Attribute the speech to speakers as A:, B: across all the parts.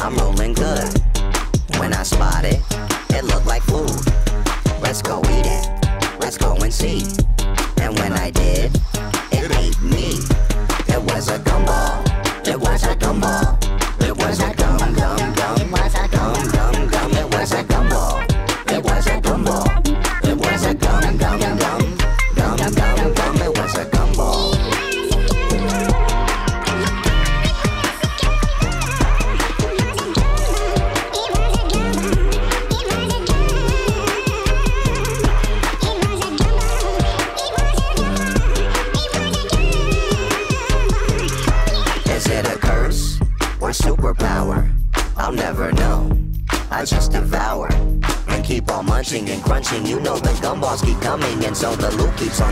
A: I'm rolling good. When I spot it, it look like food. Let's go eat it. Let's go and see.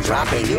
A: dropping you.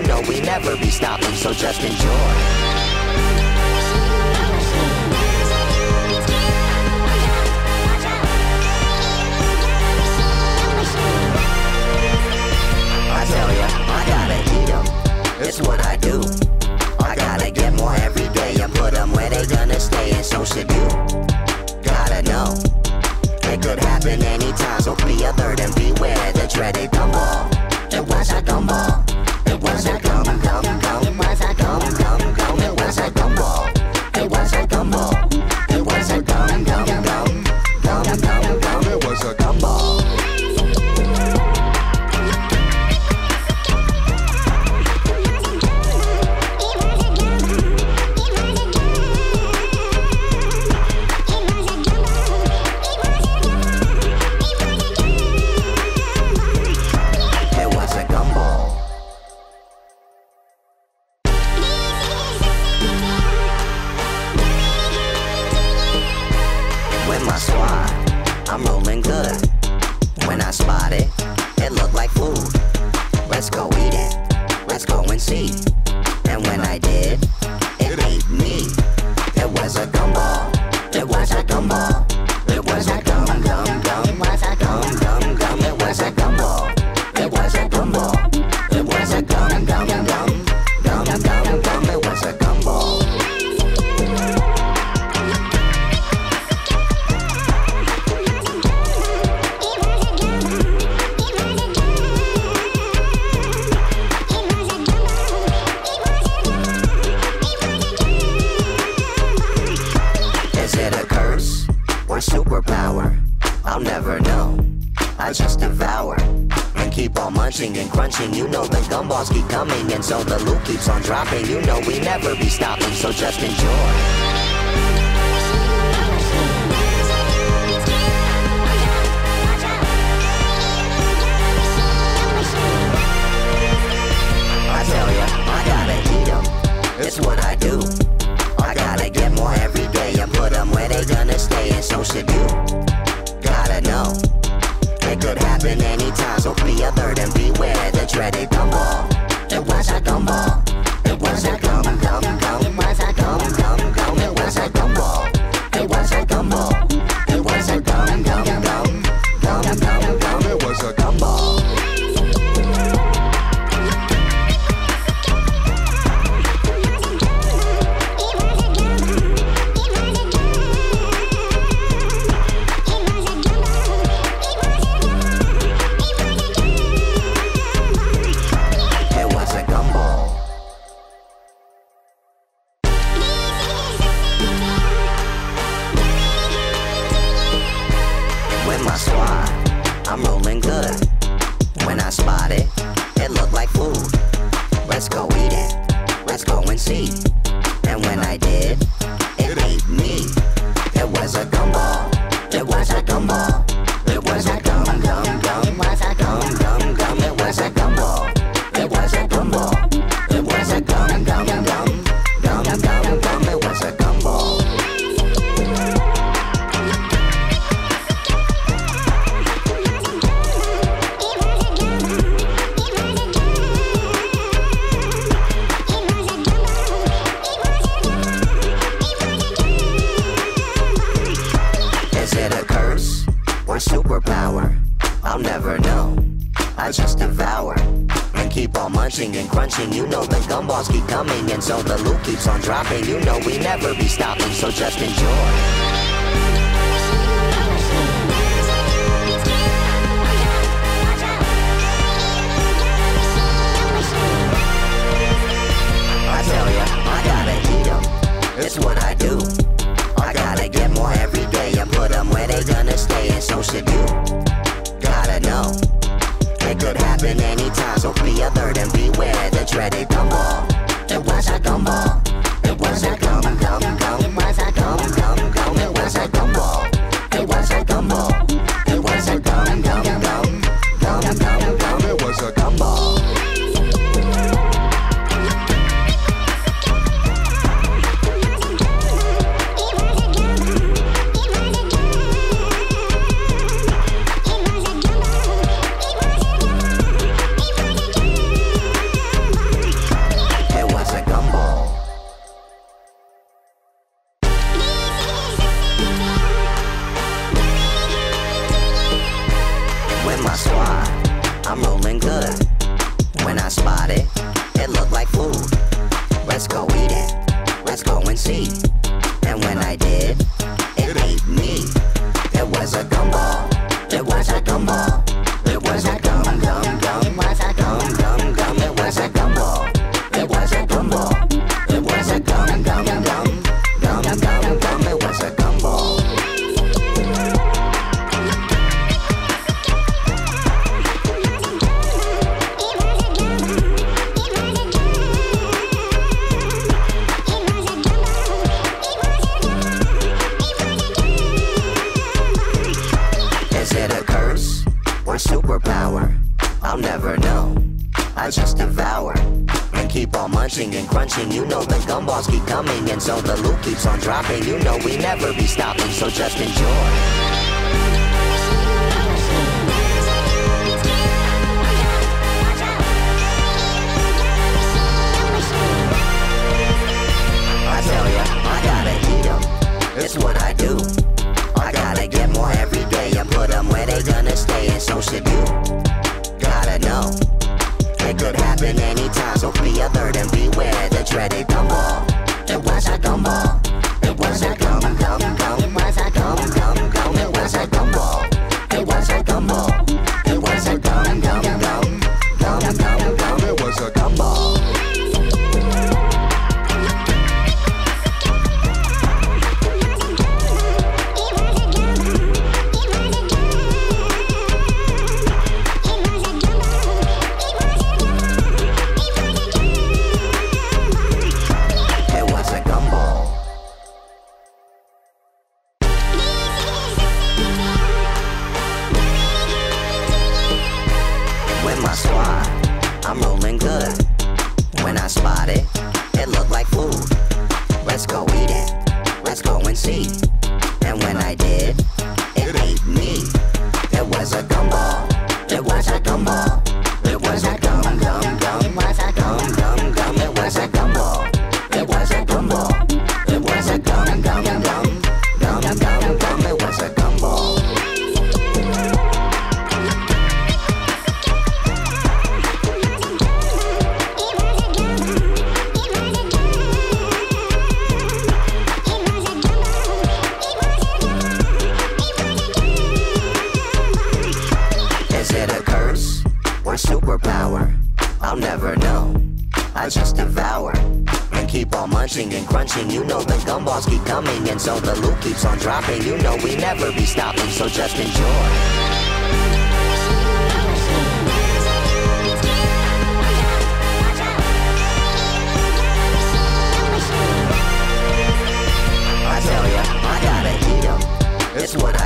A: so be alert and beware the dreaded gumball. It was a gumball. It was a gumball.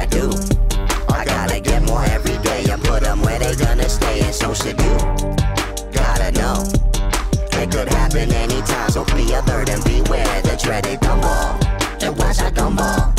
A: I do. I gotta get more every day and put them where they gonna stay, and so should you. Gotta know. It could happen anytime, so be alert and beware the dreaded gumball. And watch out gumball.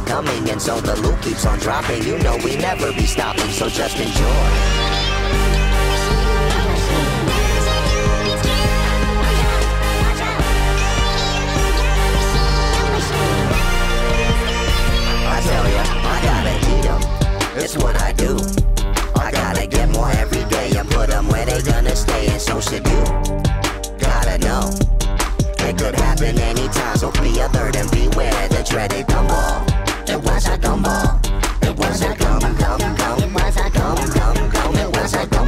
A: keep coming And so the loot keeps on dropping You know we never be stopping So just enjoy It's what I do. I gotta get more every day and put them where they gonna stay, and so should you. Gotta know. It could happen anytime, so be alert and beware the dreaded gumball. It was a gumbo. It was a gum, gum, gum. It was a gum, gum, gum. It was a.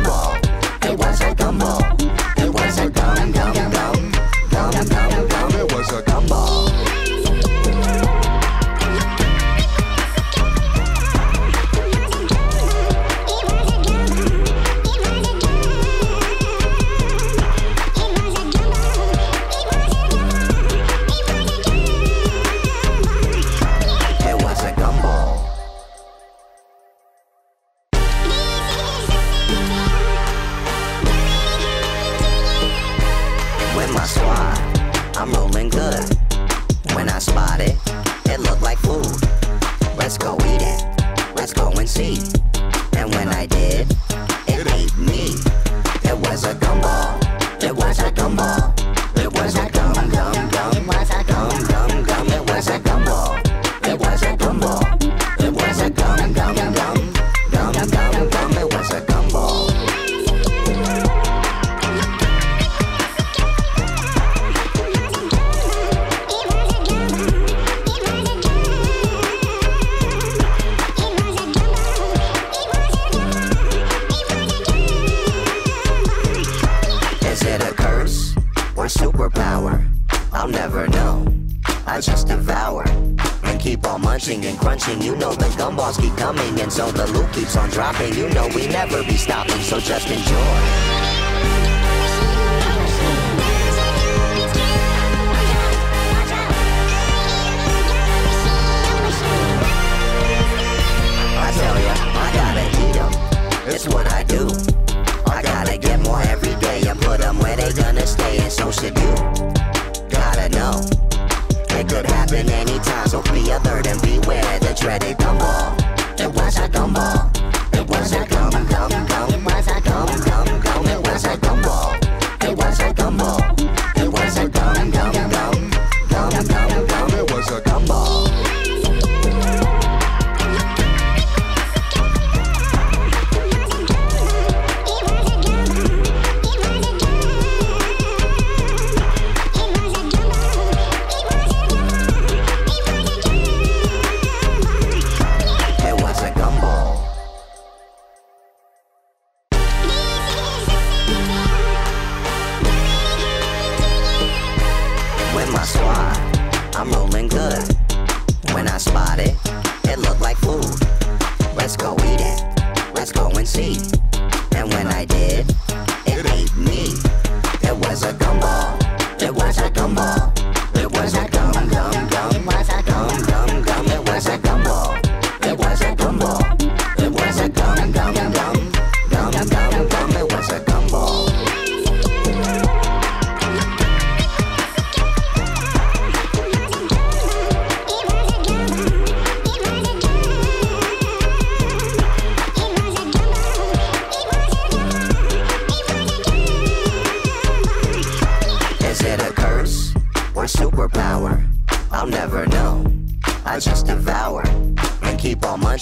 A: or superpower. I'll never know. I just devour and keep on munching and crunching. You know the gumballs keep coming, and so the loot keeps on dropping. You know we never be stopping, so just enjoy. supposed to do? Gotta know. It could happen anytime, so be alert and beware the dreaded gumball. It was a gumball.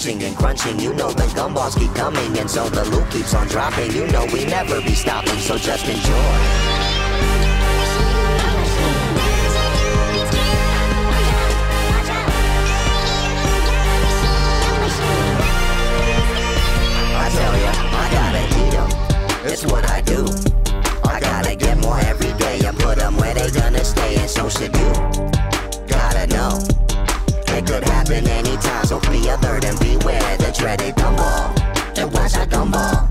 A: crunching and crunching. You know the gumballs keep coming, and so the loot keeps on dropping. You know we never be stopping, so just enjoy. It's what I do. I gotta get more every day and put them where they gonna stay, and so should you happen anytime, so be alert and beware the dreaded gumball. And watch a gumball.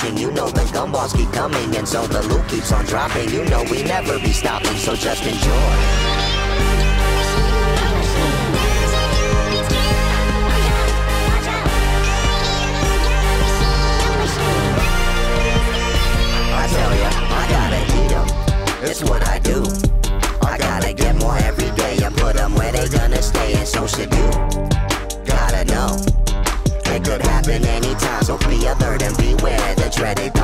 A: watching. You know the gumballs keep coming, and so the loot keeps on dropping. You know we never be stopping, so just enjoy. ready.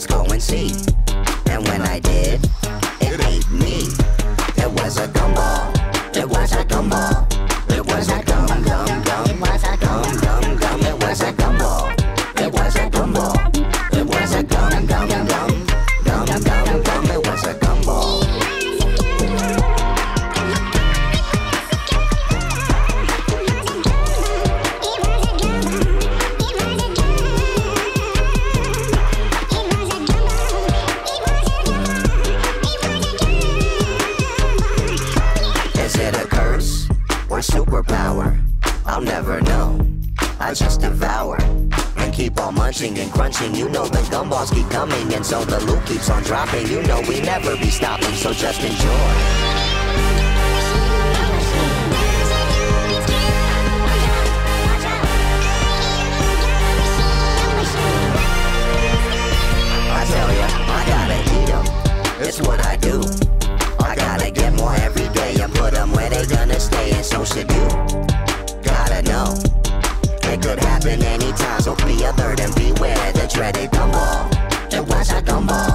A: let's go and see. And when I did, it ate me. It was a gumball. It was a gumball. It was a gumball. watching You know the gumballs keep coming And so the loot keeps on dropping You know we never be stopping So just enjoy I tell ya, I gotta eat 'em. It's what I do. I gotta get more every day and put them where they gonna stay, and so should you. the bird and beware the dreaded gumball. And watch I gumball.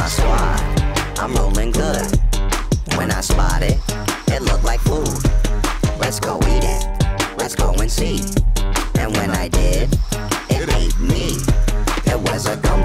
A: my squad. I'm rolling good. When I spot it, it looked like food. Let's go eat it. Let's go and see. And when I did, it ate me. It was a gum.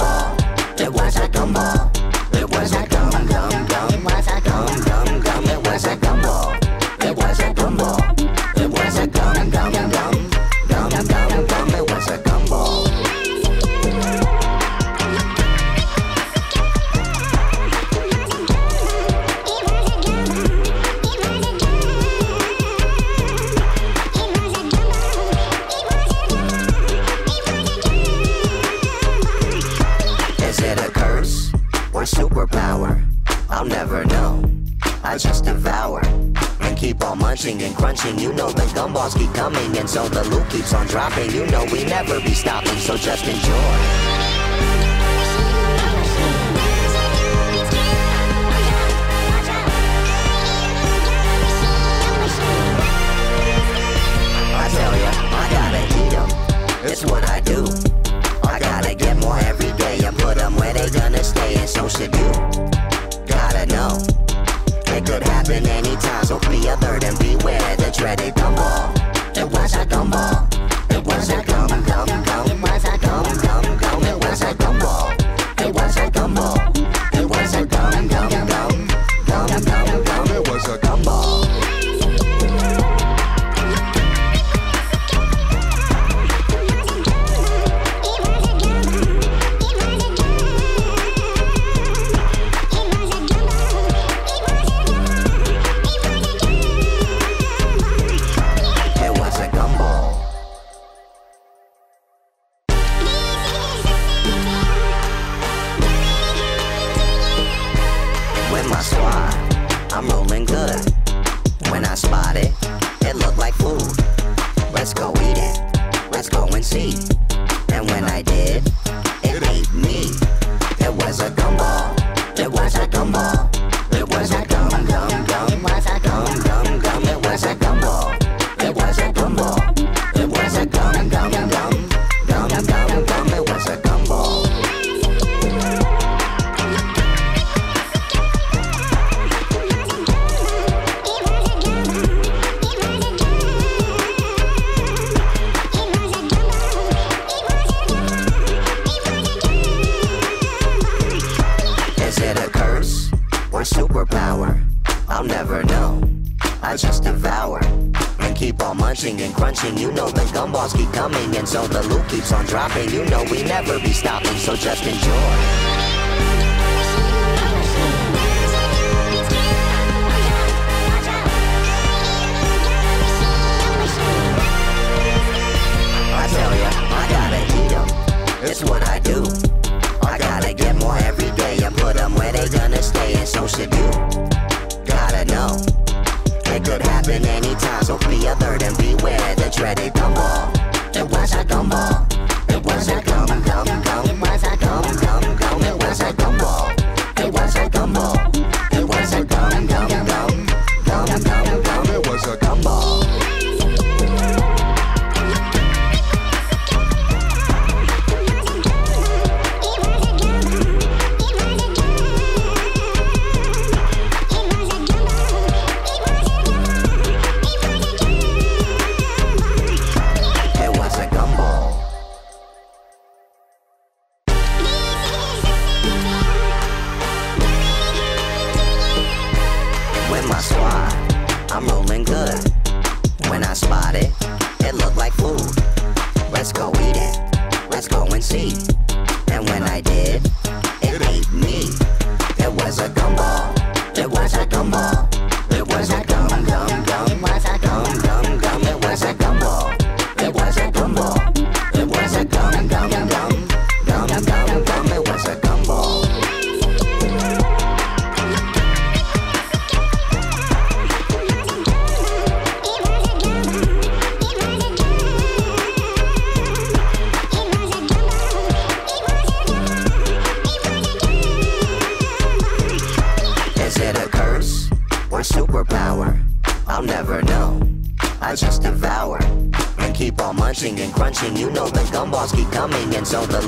A: Coming,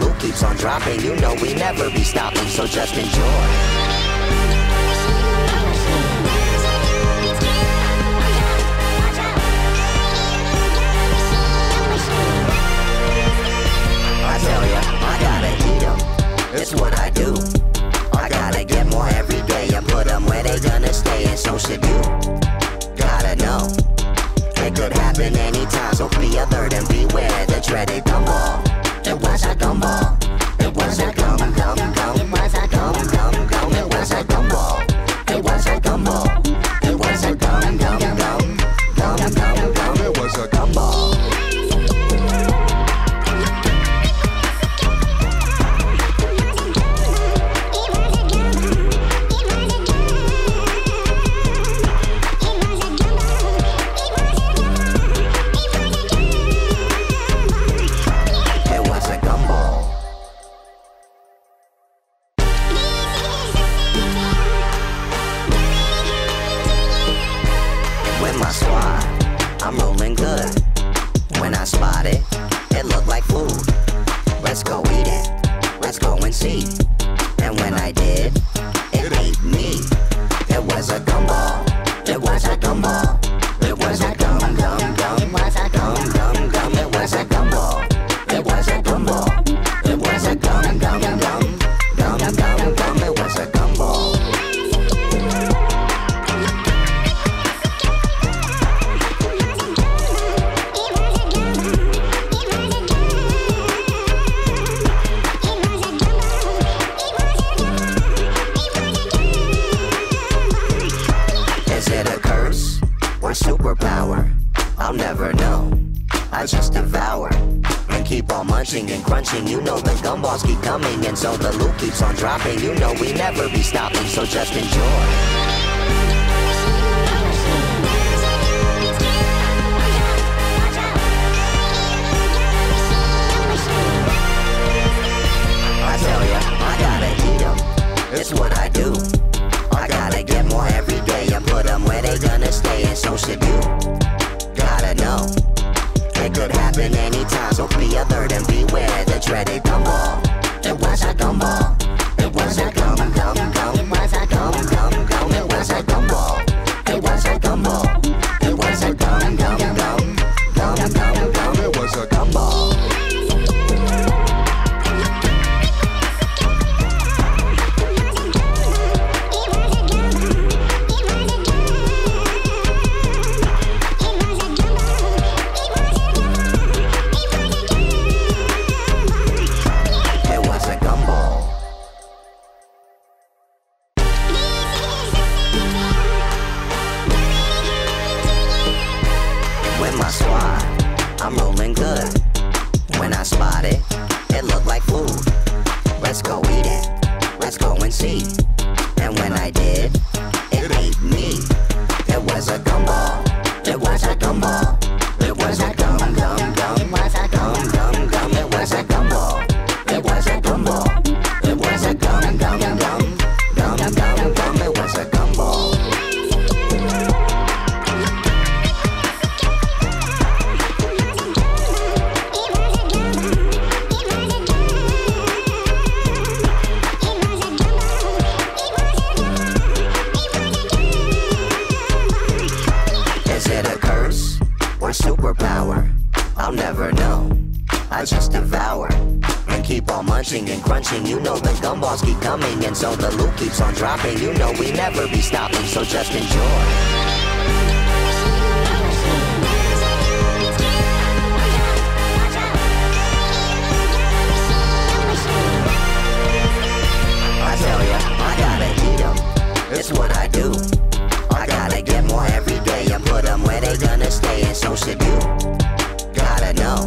A: supposed to do? Gotta know.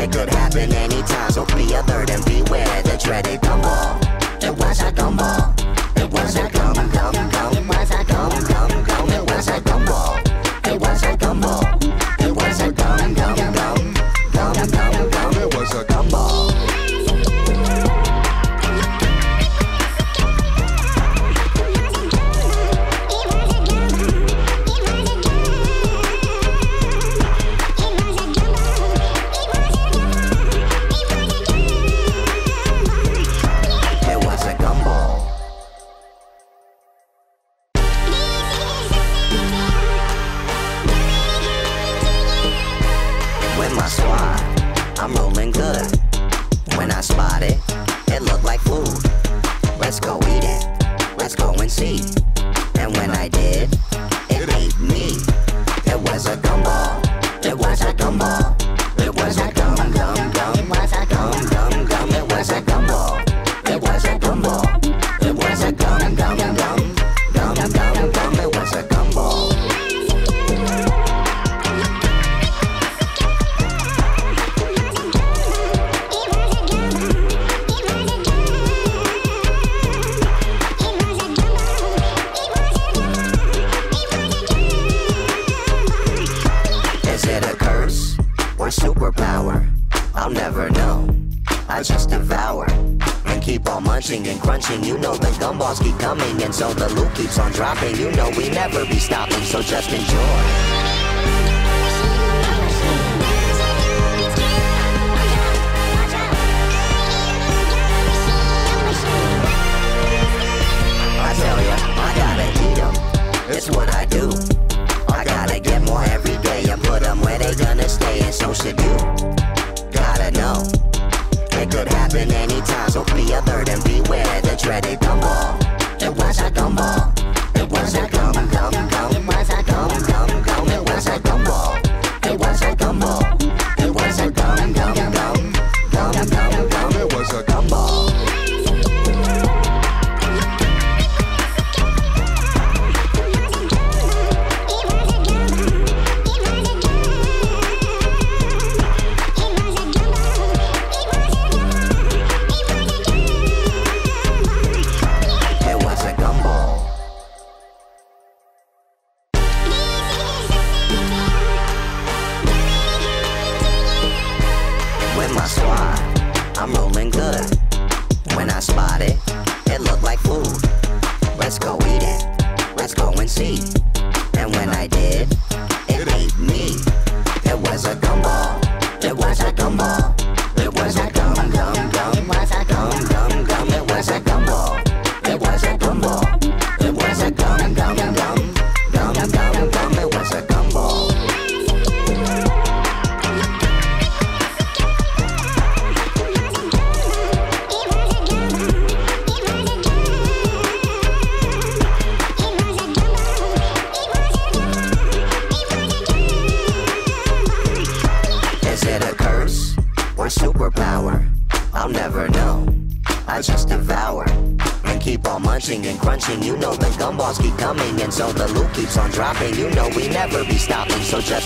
A: It could happen anytime, so be alert and beware the dreaded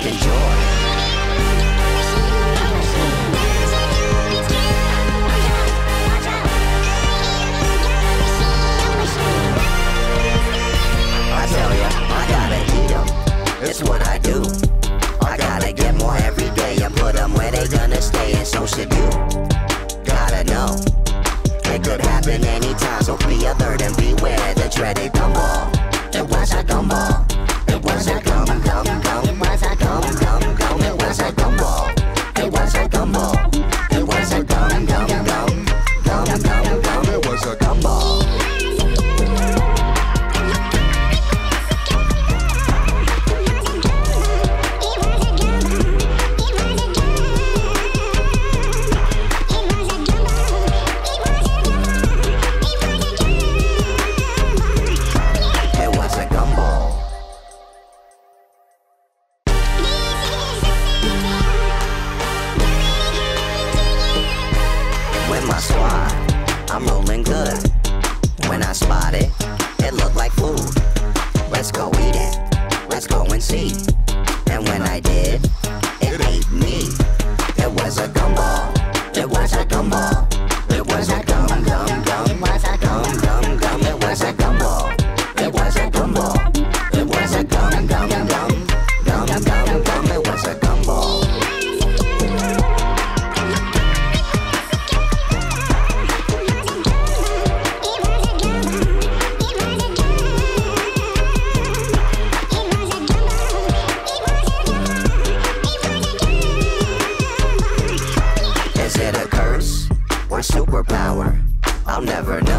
A: just enjoy. It's what I do. I gotta get more every day and put them where they gonna stay, and so should you. Gotta know. It could happen anytime, so be alert and beware the dreaded gumball. and watch a gumball.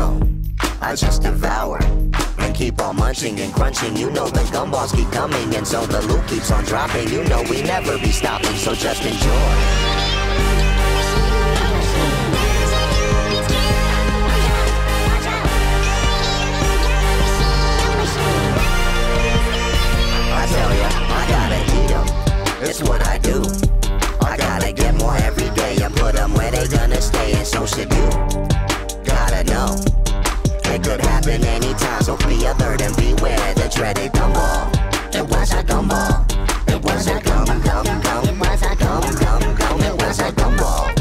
A: Never. I just devour and keep on munching and crunching. You know the gumballs keep coming, and so the loot keeps on dropping. You know we never be stopping, so just enjoy. It's what I do. I gotta get more every day and put 'em where they gonna stay, and so should you. Gotta know. Could happen anytime, so be alert and beware the dreaded gumball. It was a gumball. It was a gum gum gum. It was a gum gum gum. It was a gumball.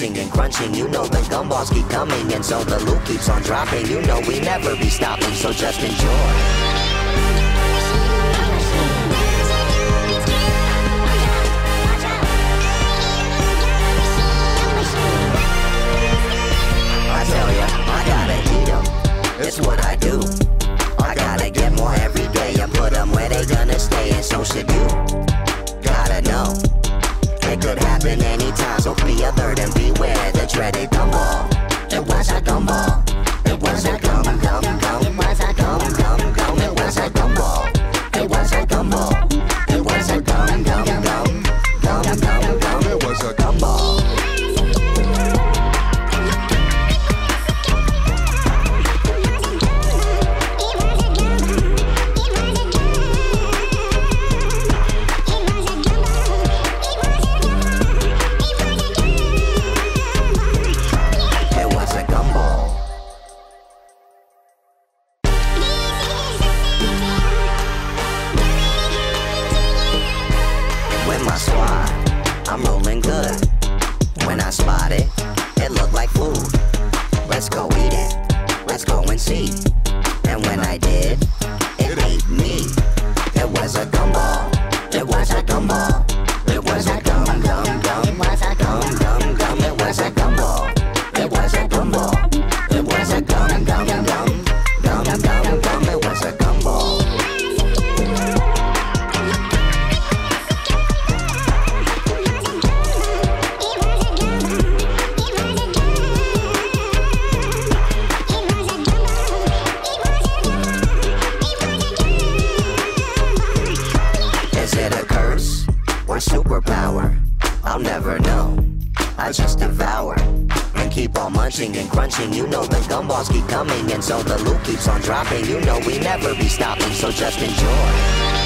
A: Munching and crunching. You know the gumballs keep coming, and so the loot keeps on dropping. You know we never be stopping, so just enjoy. It's what I do. I gotta get more every day and put 'em where they gonna stay, and so should you. Anytime, so be alert and beware the dreaded gumball. It was a gumball. You know the gumballs keep coming, and so the loot keeps on dropping. You know we never be stopping, so just enjoy.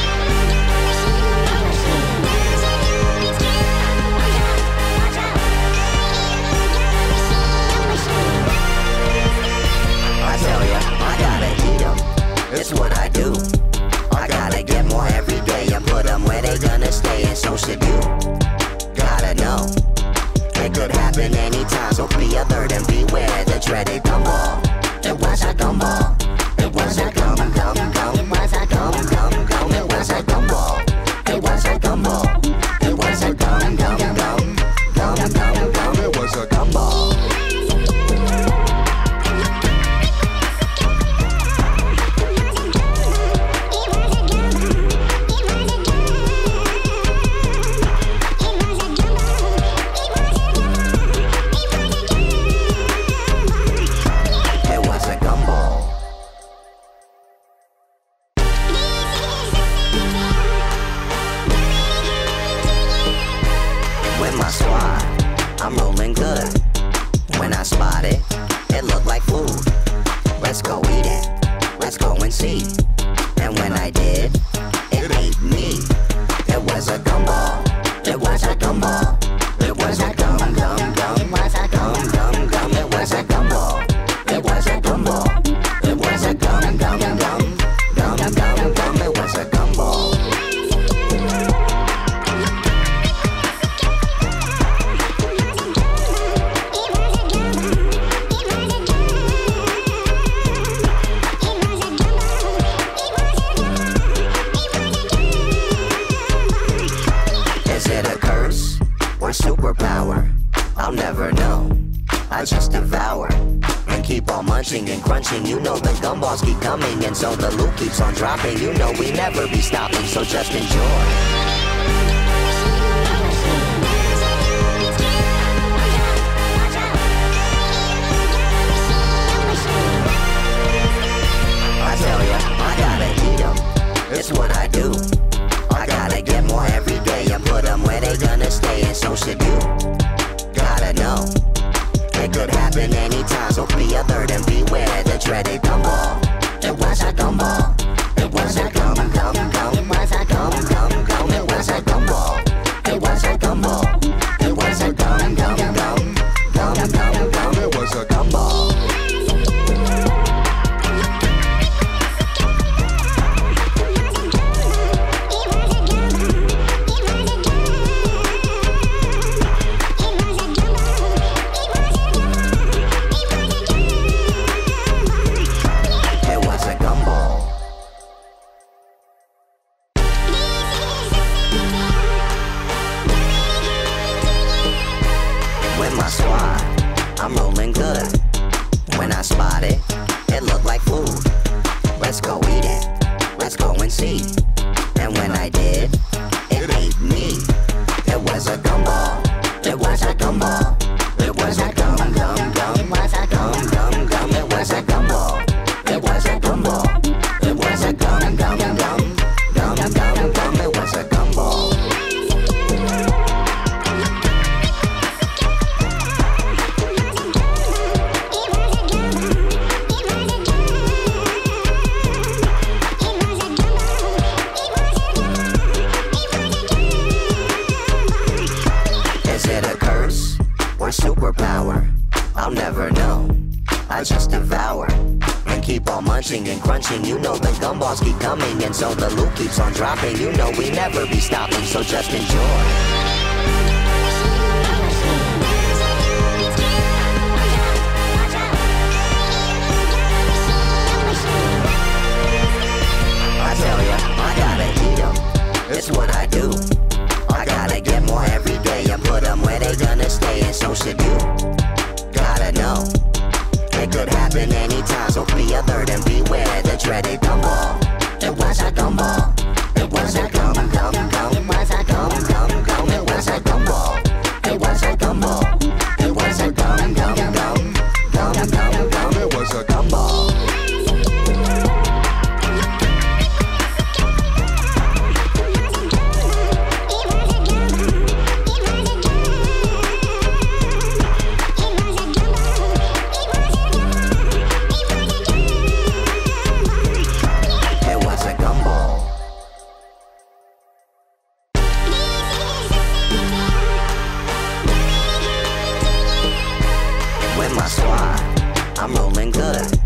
A: good.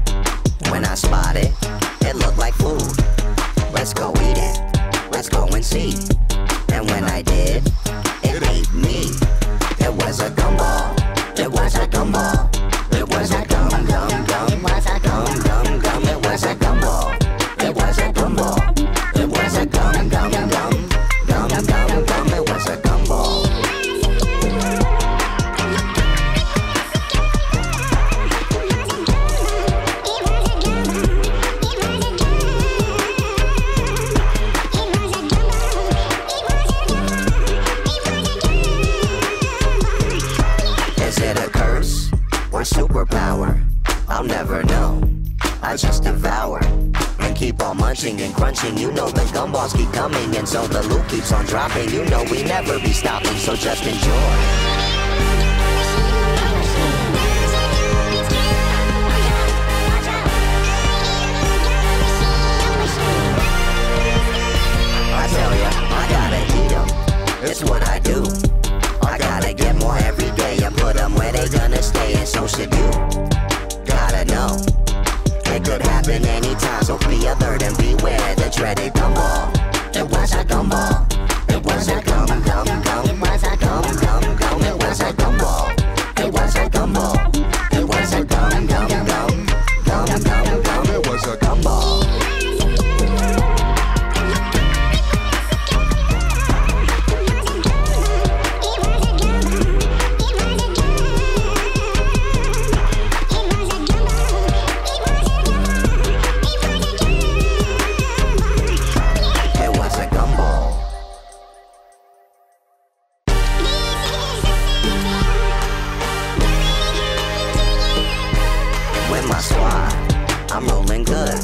A: I'm rolling good.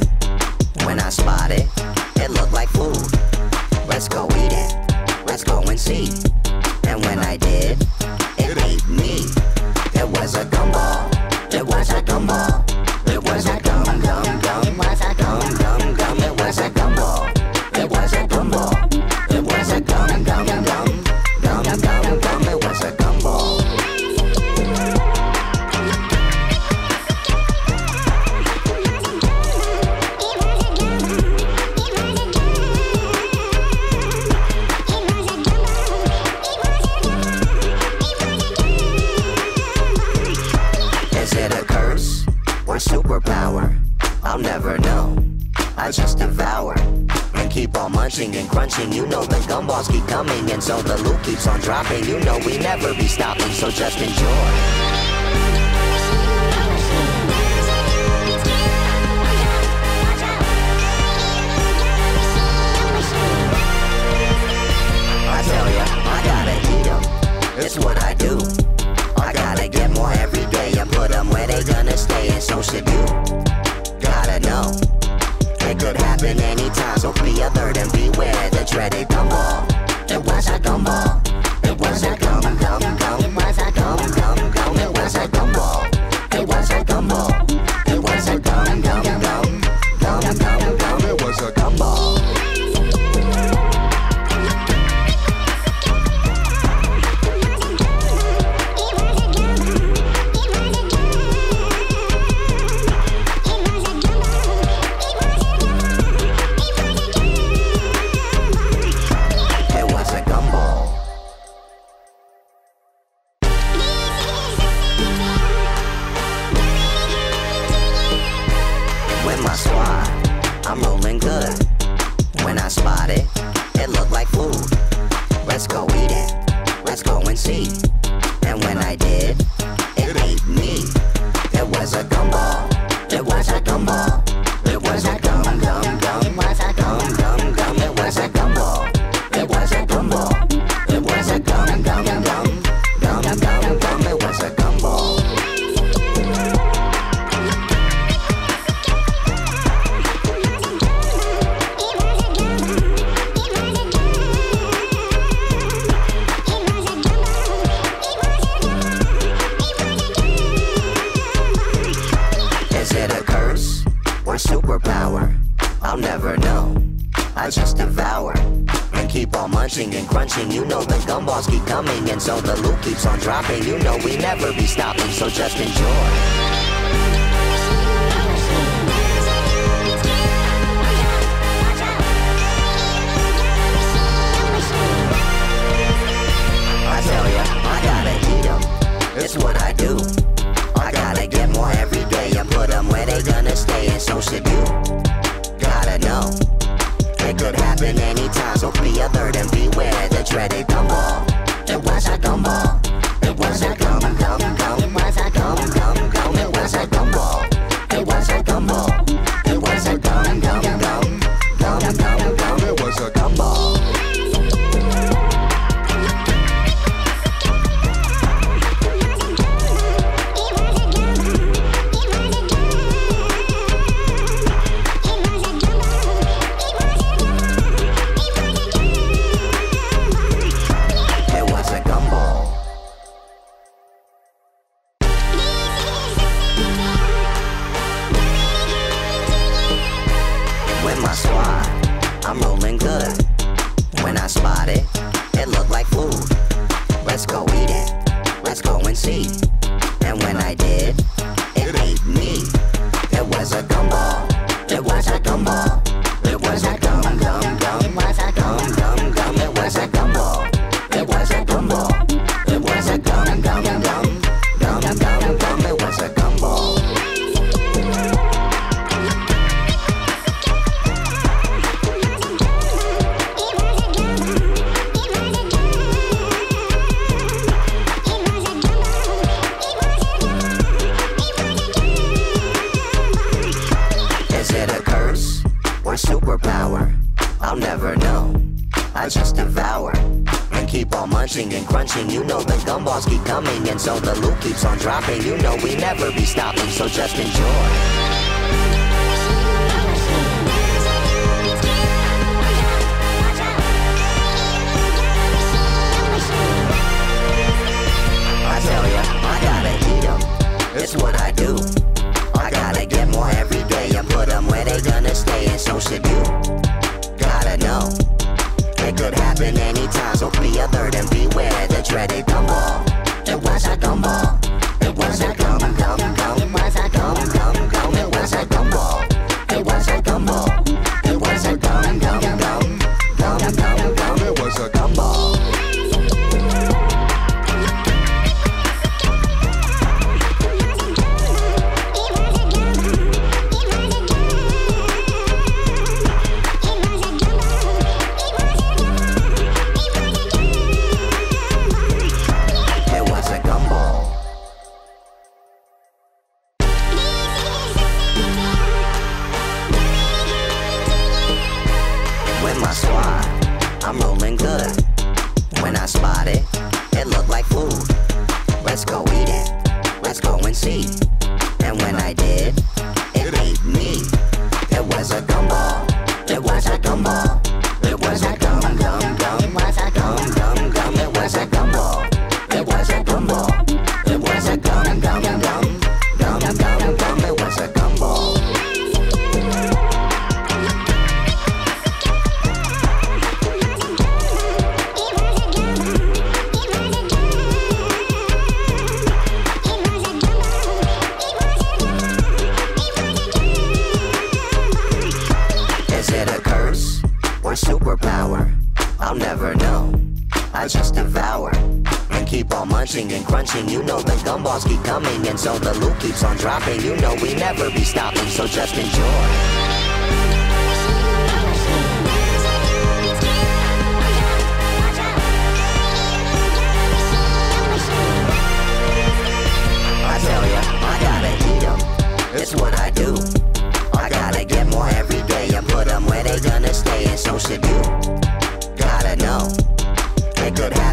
A: When I spot it, it looked like food. Let's go eat it. Let's go and see. And when I did, it ate me. It was a gumball. It was a gumball. coming and so the loop keeps on dropping. You know we never be stopping, so just enjoy.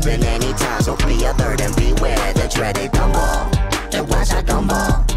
A: happen anytime, so be alert and beware the dreaded gumball. The watch I gumball.